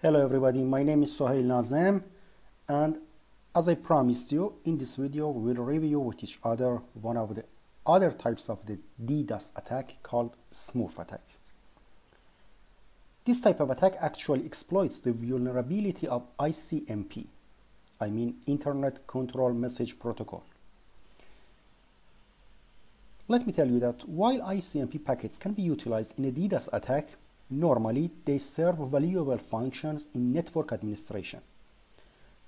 Hello everybody, my name is Sohail Nazem and as I promised you, in this video we will review with each other one of the other types of the DDoS attack called Smurf attack. This type of attack actually exploits the vulnerability of ICMP, I mean Internet Control Message Protocol. Let me tell you that while ICMP packets can be utilized in a DDoS attack, normally they serve valuable functions in network administration.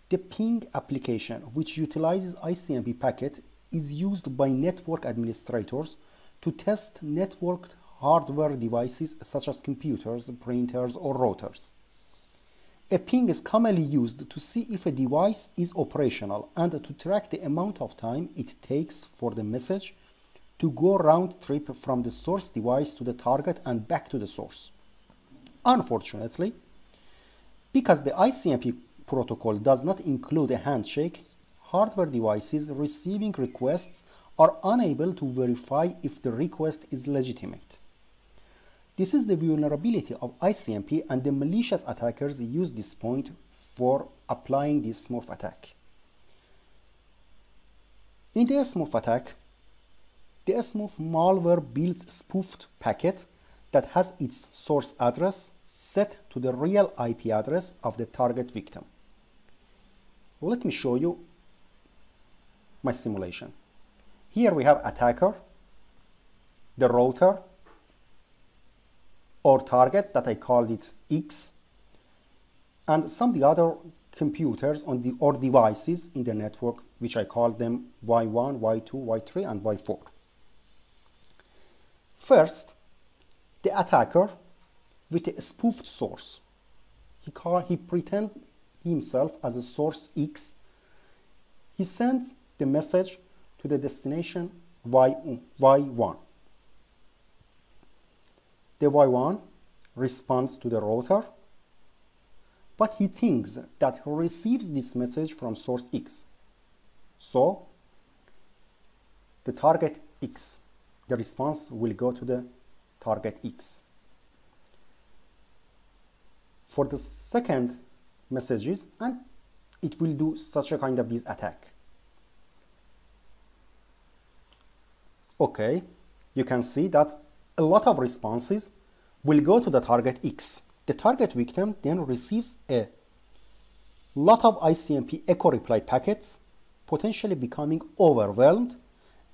The ping application, which utilizes ICMP packet, is used by network administrators to test networked hardware devices such as computers, printers, or routers. A ping is commonly used to see if a device is operational and to track the amount of time it takes for the message to go round trip from the source device to the target and back to the source. Unfortunately, because the ICMP protocol does not include a handshake, hardware devices receiving requests are unable to verify if the request is legitimate. This is the vulnerability of ICMP and the malicious attackers use this point for applying this Smurf attack. In the Smurf attack, the Smurf malware builds spoofed packet that has its source address set to the real IP address of the target victim. Let me show you my simulation. Here we have attacker, the router, or target that I called it X, and some of the other computers on the or devices in the network which I called them Y1, Y2, Y3 and Y4. First, the attacker with a spoofed source. He, call, he pretend himself as a source X. He sends the message to the destination y, Y1. The Y1 responds to the router, but he thinks that he receives this message from source X. So, the target X, the response will go to the target X. For the second messages, and it will do such a kind of this attack. Okay, you can see that a lot of responses will go to the target X. The target victim then receives a lot of ICMP echo reply packets, potentially becoming overwhelmed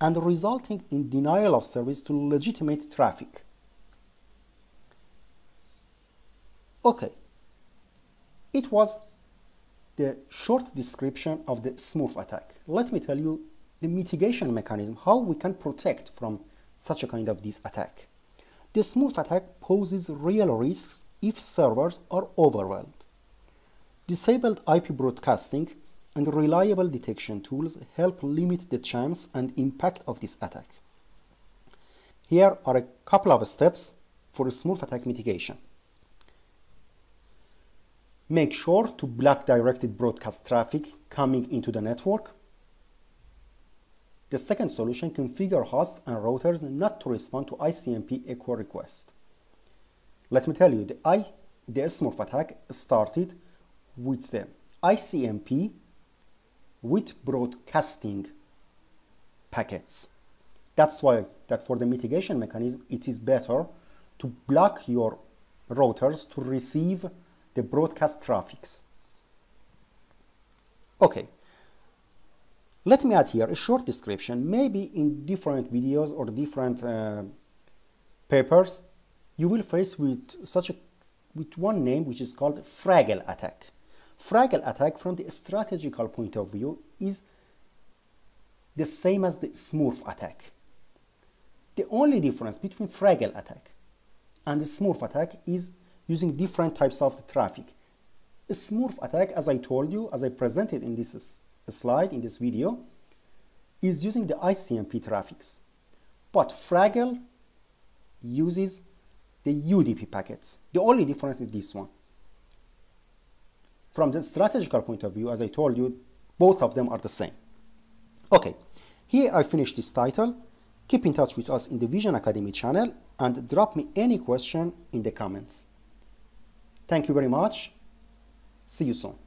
and resulting in denial of service to legitimate traffic. Okay, it was the short description of the Smurf attack. Let me tell you the mitigation mechanism, how we can protect from such a kind of this attack. The Smurf attack poses real risks if servers are overwhelmed. Disabled IP broadcasting and reliable detection tools help limit the chance and impact of this attack. Here are a couple of steps for Smurf attack mitigation. Make sure to block directed broadcast traffic coming into the network the second solution, configure hosts and routers not to respond to ICMP echo request. Let me tell you, the, I, the Smurf attack started with the ICMP with broadcasting packets. That's why that for the mitigation mechanism, it is better to block your routers to receive the broadcast traffics. Okay, let me add here a short description. Maybe in different videos or different uh, papers, you will face with such a with one name which is called Fraggle attack. Fraggle attack from the strategical point of view is the same as the Smurf attack. The only difference between Fraggle attack and the Smurf attack is using different types of traffic. A Smurf attack, as I told you, as I presented in this slide in this video is using the ICMP traffics. But Fraggle uses the UDP packets. The only difference is this one. From the strategical point of view, as I told you, both of them are the same. Okay, here I finish this title. Keep in touch with us in the Vision Academy channel and drop me any question in the comments. Thank you very much. See you soon.